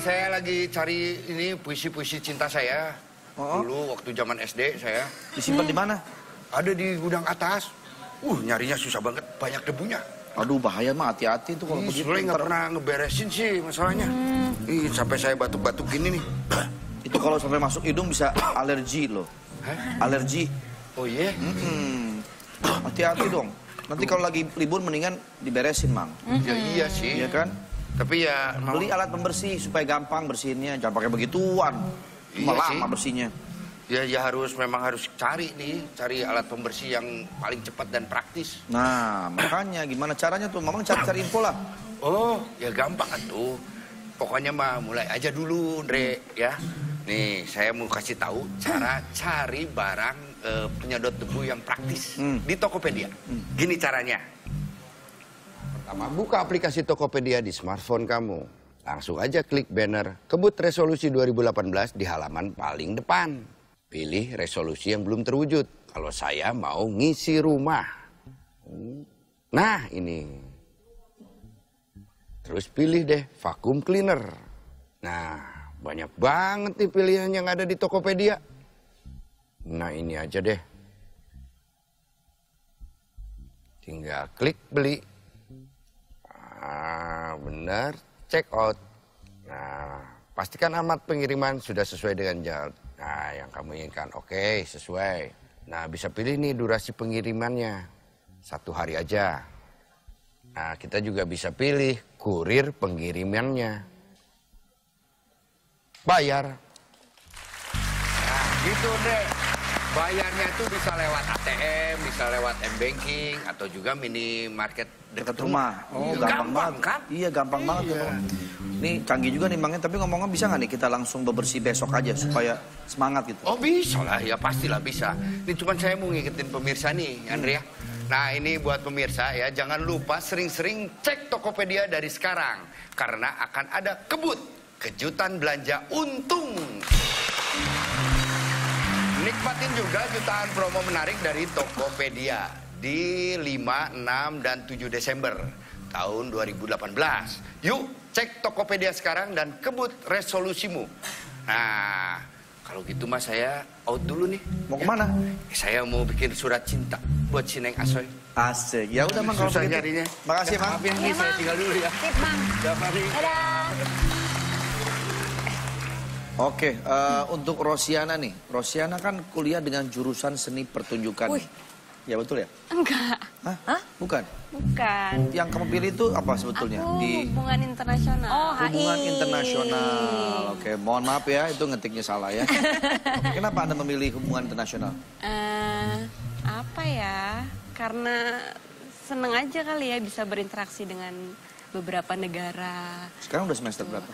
saya lagi cari ini puisi-puisi cinta saya. Oh. Dulu waktu zaman SD saya. Disimpan di mana? Ada di gudang atas. Uh, nyarinya susah banget, banyak debunya. Aduh bahaya mah hati-hati tuh kalau begitu. Sule nggak pernah ngeberesin sih masalahnya. Ih, sampai saya batuk-batuk gini nih. Itu kalau sampai masuk hidung bisa alergi loh. Hah? Alergi. Oh iya? Hmm. Hati-hati dong. Nanti kalau lagi libur mendingan diberesin, Mang. Ya iya sih. Iya kan? Tapi ya mau- Beli alat pembersih supaya gampang bersihinnya. Jangan pakai begituan. Iya Cuma sih. lama bersihnya. ya ya harus memang harus cari nih, cari alat pembersih yang paling cepat dan praktis. Nah, makanya gimana caranya tuh? Mamang cari-cari info lah. Oh, ya gampang tuh. Pokoknya mah mulai aja dulu, Andre, ya. Nih, saya mau kasih tahu cara cari barang eh, penyedot debu yang praktis Hmm. di Tokopedia. Gini caranya. Pertama, buka aplikasi Tokopedia di smartphone kamu. Langsung aja klik banner kebut resolusi 2018 di halaman paling depan. Pilih resolusi yang belum terwujud. Kalau saya mau ngisi rumah. Hmm. Nah, ini. Terus pilih deh vacuum cleaner. Nah, banyak banget nih pilihan yang ada di Tokopedia. Nah, ini aja deh. Tinggal klik beli. Ah, benar, check out. Nah, pastikan alamat pengiriman sudah sesuai dengan jadwal. Nah, yang kamu inginkan. Oke, sesuai. Nah, bisa pilih nih durasi pengirimannya. Satu hari aja. Nah, kita juga bisa pilih kurir pengirimannya. Bayar. Nah, gitu deh. Bayarnya itu bisa lewat ATM, bisa lewat M-Banking, atau juga minimarket Dekat rumah. Oh, Iya, gampang, banget. kan? Iya, gampang banget. tuh, Bang. Ini canggih juga nih, Mangnya. Tapi ngomongnya bisa nggak nih kita langsung bebersih besok aja supaya semangat gitu? Oh bisa lah, ya pastilah bisa. Ini cuma saya mau ngingetin pemirsa nih, Andrea. Nah ini buat pemirsa ya, jangan lupa sering-sering cek Tokopedia dari sekarang. Karena akan ada kebut, kejutan belanja untung. Nikmatin juga jutaan promo menarik dari Tokopedia di 5, 6, dan 7 Desember tahun 2018. Yuk cek Tokopedia sekarang dan kebut resolusimu. Nah, kalau gitu mas saya out dulu nih. Mau ke mana? Saya mau bikin surat cinta buat si Neng Asoy. Asik. Ya udah, Mang. kalau nyarinya. Makasih, Mang. Maaf ya, nih, Iya, saya Mang. tinggal dulu ya. Sip, mari. Dadah. Oke, eh, untuk Rosiana nih. Rosiana kan kuliah dengan jurusan seni pertunjukan. Wih. Ya betul ya? Enggak, Hah? Hah? Bukan. bukan. Yang kamu pilih itu apa sebetulnya? Aku Di hubungan internasional. Oh, hubungan internasional. Oke, mohon maaf ya, itu ngetiknya salah ya. Oke, kenapa Anda memilih hubungan internasional? Eh, apa ya? Karena seneng aja kali ya bisa berinteraksi dengan beberapa negara. Sekarang udah semester berapa?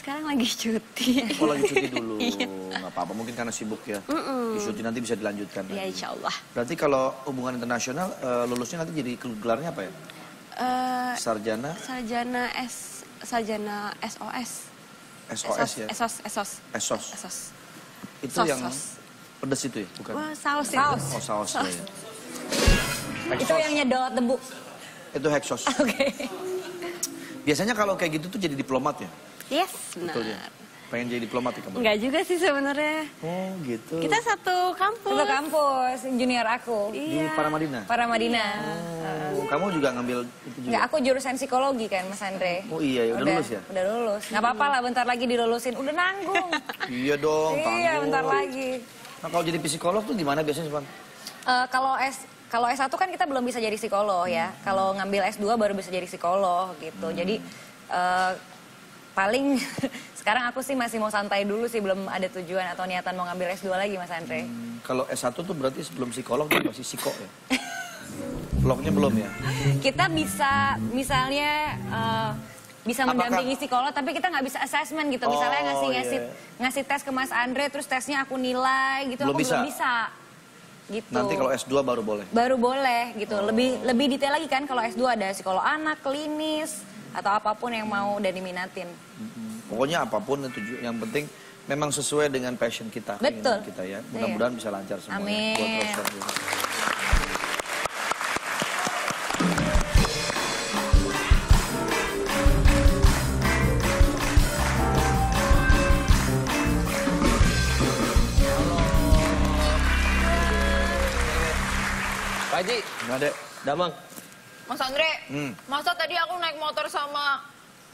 Sekarang lagi cuti. Oh lagi cuti dulu, Iya. nggak apa-apa mungkin karena sibuk ya. Di cuti nanti bisa dilanjutkan. Ya lagi. insya Allah. Berarti kalau hubungan internasional eh, lulusnya nanti jadi gelarnya apa ya? Eh, Sarjana sarjana S, sarjana SOS. SOS ya? Esos, esos. Esos. Esos. Itu Sos, yang sos. pedes itu ya? Bukan? Wah, saus, Saus. itu. Oh sausnya ya. Itu yang nyedot debu. Itu heksos. Oke. Biasanya kalau kayak gitu tuh jadi diplomat ya? Yes, benar. Betul ya? Pengen jadi diplomat kamu? Enggak juga sih sebenarnya. Oh gitu. Kita satu kampus. Satu kampus, junior aku. Di Iya. Paramadina? Para Madinah. Oh, kamu juga ngambil itu juga? Enggak, aku jurusan psikologi kan, Mas Andre. Oh iya, ya udah lulus ya? Udah lulus. Nggak apa-apa lah, bentar lagi dilulusin. Udah nanggung. Iya dong, iya, tanggung. bentar lagi. Nah kalau jadi psikolog tuh gimana biasanya, Bang? Eh, kalau S kalau S1 kan kita belum bisa jadi psikolog ya. Kalau ngambil S2 baru bisa jadi psikolog gitu. Jadi eh, paling sekarang aku sih masih mau santai dulu sih belum ada tujuan atau niatan mau ngambil S2 lagi Mas Andre. Kalau S1 tuh berarti sebelum psikolog tuh masih psiko ya? Vlognya belum ya? Kita bisa misalnya eh, bisa Apakah- mendampingi psikolog tapi kita nggak bisa assessment gitu. Misalnya Oh, ngasih iya, ngasih ngasih tes ke Mas Andre terus tesnya aku nilai gitu Belum aku bisa? belum bisa. Gitu. Nanti kalau S2 baru boleh. baru boleh gitu. Lebih lebih detail lagi kan kalau S2 ada psikolog anak, klinis atau apa pun yang mau dan diminatin. Pokoknya apa pun tujuh yang penting memang sesuai dengan passion kita. Betul. Kita ya. Iya. Mudah-mudahan bisa lancar semuanya. Amin. Buat. Pak Haji. Nggak, Damang. Mas Andre, Hmm. masa tadi aku naik motor sama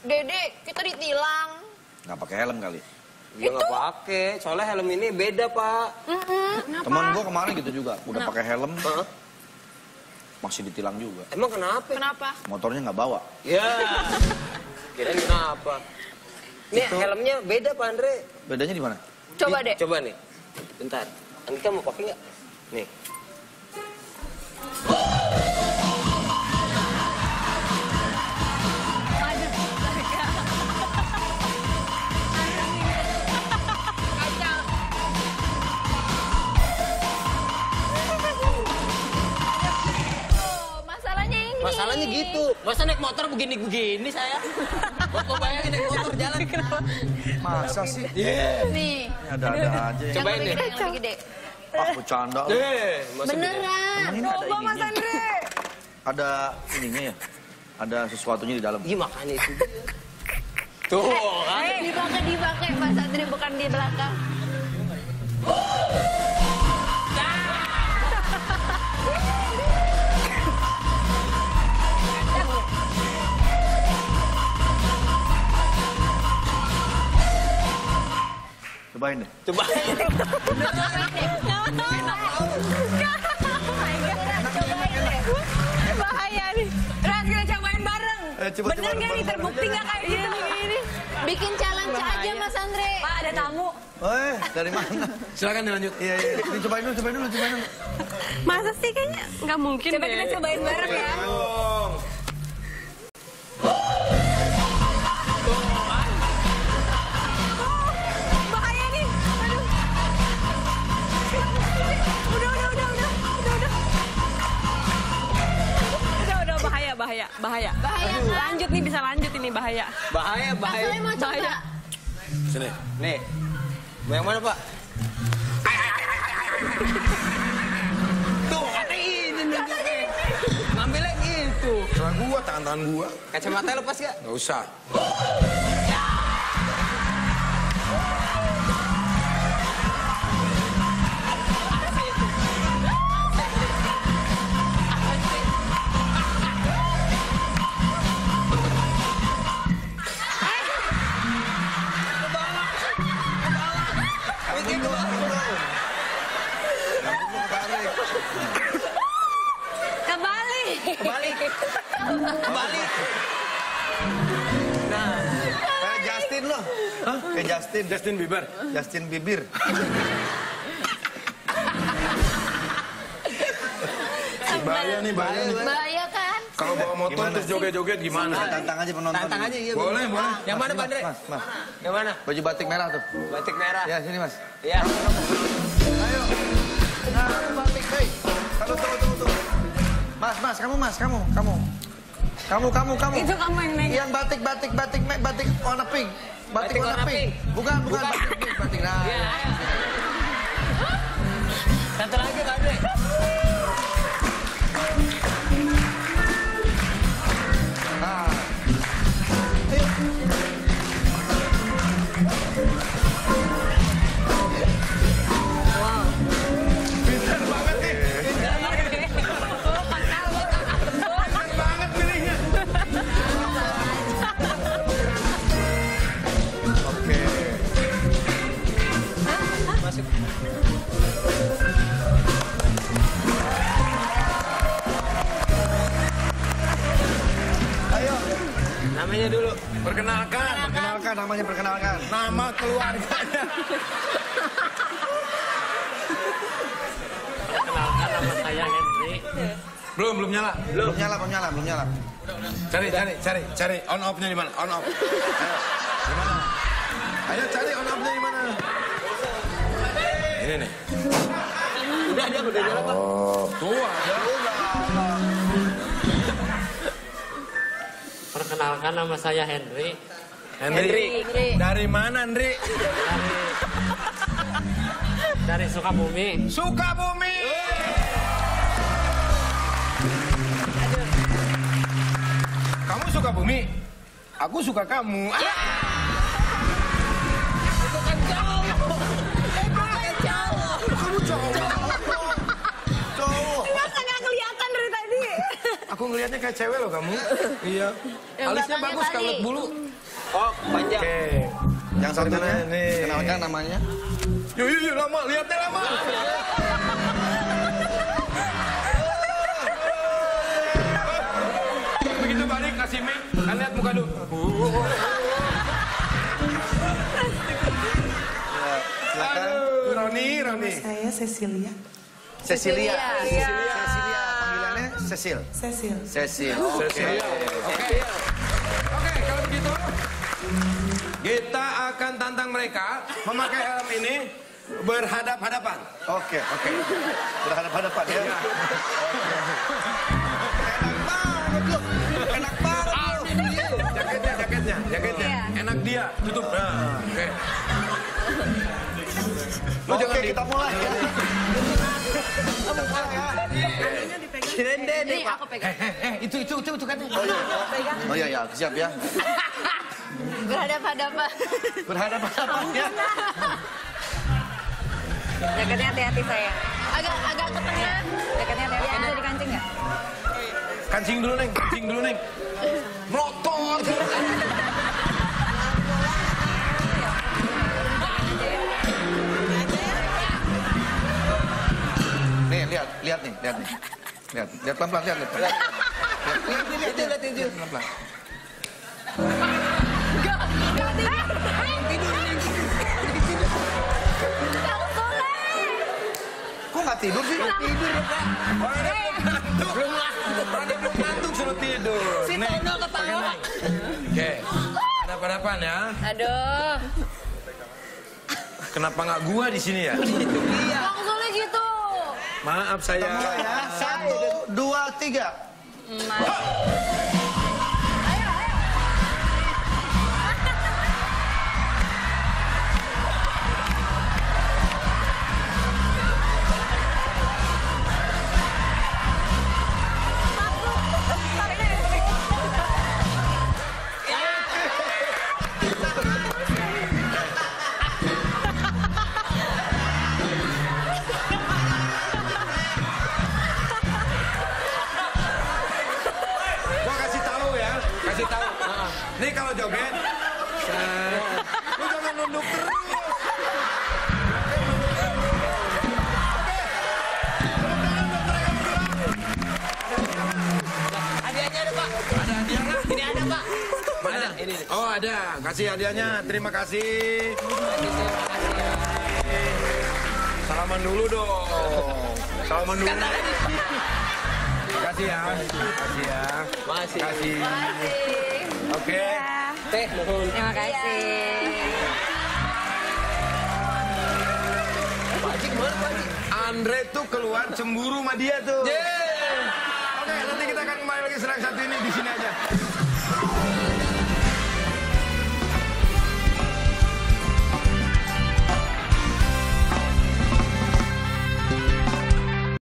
Dede, kita ditilang. Nggak pakai helm kali. Dia nggak pakai, soalnya helm ini beda pak. Teman gua kemarin gitu juga, udah pakai helm, Hah? masih ditilang juga. Emang kenapa? Kenapa? Motornya nggak bawa. Ya. Kirain kenapa? Nih Itu- helmnya beda Pak Andre. Bedanya di mana? Coba deh. Coba nih. Bentar. Antika mau pakai nggak? Nih. Masa naik motor begini-begini saya? Waktu bayangin naik motor jalan. Masa sih? Nih, Ada-ada aja. Cobain deh. gede, yang lebih gede. Ah, bercanda. Eh? Beneran. Ini Coba Mas. Andre. Ada ininya ya? Ada sesuatunya di dalam. Iya makanya itu. Tuh kan. Dipakai, dipakai. Mas Andre bukan di belakang. Cobain deh. Coba. Bahaya nih. Ras kita cobain bareng. Eh, coba, Bener coba, nggak nih terbukti nggak kayak gini? Bikin challenge aja Mas Andre. Pak ada tamu. Eh, dari mana? Silakan dilanjut. Iya, iya. Ini cobain dulu, cobain dulu, cobain dulu. Masa sih kayaknya nggak mungkin Coba deh. kita cobain bareng ya. Bahaya, bahaya. Bahaya? Lanjut nih bisa lanjut ini bahaya. Bahaya, bahaya. Mau coba? Sini. Nih. Mau yang mana, Pak? Tuh, ada ini nunjuknya. Ngambilnya gitu. Tangan gua, tangan-tangan gua. Kacamata lepas gak? Gak usah. Kembali. Kembali. Kembali. Kayak Justin loh. Kayak Justin. Justin Bieber. Justin Bieber. Bahaya nih, bahaya nih. Bahaya kan? Kalau bawa motor Gimana? terus joget-joget gimana? Tantang aja penonton. Tantang aja iya. Boleh, boleh. Yang mana, Pak Andre? Mas, mas. Yang mana? Baju batik merah tuh. Batik merah. Ya, sini mas. Iya. Kamu mas, kamu, kamu. Kamu, kamu, kamu. Itu kamu yang megang. Yang batik, batik, batik, batik warna pink. Batik, Batik warna, pink. pink. Bukan, bukan, Bukan. batik pink, batik. Nah, Iya. Satu lagi, Pak Andre. Namanya dulu. Perkenalkan. perkenalkan namanya perkenalkan. Nama keluarganya. Perkenalkan nama saya Henry. Belum, belum nyala. Belum nyala, belum nyala, belum nyala. Cari, cari, cari, cari. On off-nya di mana? On off. Ayo. Di mana? Ayo cari on off-nya di mana? Ini nih. Udah, dia udah jalan, Pak. Tuh ada. Perkenalkan nama saya Henry. Henry. Dari mana, Henry? Dari dari Sukabumi. Sukabumi. Kamu suka bumi? Aku suka kamu. Ah! Kayak cewek loh kamu. Iya. Yang Alisnya bagus tadi. kalau bulu. Oh, panjang. Oke. Yang satunya, nih? kenalkan namanya. Yuk, yuk, yuk, lama. Lihatnya lama. Begitu balik, kasih mic. Kan lihat muka dulu. Silakan. Aduh, Roni, Roni. Saya Cecilia. Cecilia. Iya. Cecilia. Cecil. Cecil. Cecil. Oke. Cecilia. Oke. Oke, kalau begitu kita akan tantang mereka memakai helm ini berhadap-hadapan. Oke, oke. Berhadap-hadapan ya. Enak banget loh. Enak banget loh. Jaketnya, jaketnya, jaketnya. Iya. Enak dia, tutup. Nah, oke. Lu Oke, jangan di... kita mulai ya. Kita mulai ya. Ini aku pegang. Eh, eh, itu, itu, itu, itu kan. Oh iya. Oh iya, ya, siap ya. Berhadapan-hadapan. Berhadap-hadapan ya. Jaketnya hati-hati saya. Agak agak ke tengah. Jaketnya hati-hati. Ada di kancing nggak? Kancing dulu, Neng. Kancing dulu, Neng. Melotot. Nih, lihat, lihat nih, lihat nih. Lihat, lihat pelan-pelan, lihat, lihat. Lihat, lihat, lihat, lihat, lihat, lihat. Kok nggak tidur sih? Tidur, Oh, ada belum ngantuk. Belum ngantuk. Ada belum ngantuk suruh tidur. Si Tono ketawa. Oke. Hadapan-hadapan ya. Aduh. Kenapa nggak gua di sini ya? Gitu. Maaf saya. Ya. Satu, dua, tiga. Gua kasih hadiahnya. Terima kasih. Salaman dulu dong. Salaman dulu. Kasih ya, kasih ya. Masih. Kasih. Oke. Teh, nuhun. Terima kasih. Pak Haji gimana, Pak Haji? Andre tuh keluar cemburu sama dia tuh. Oke, nanti kita akan kembali lagi serang satu ini di sini aja.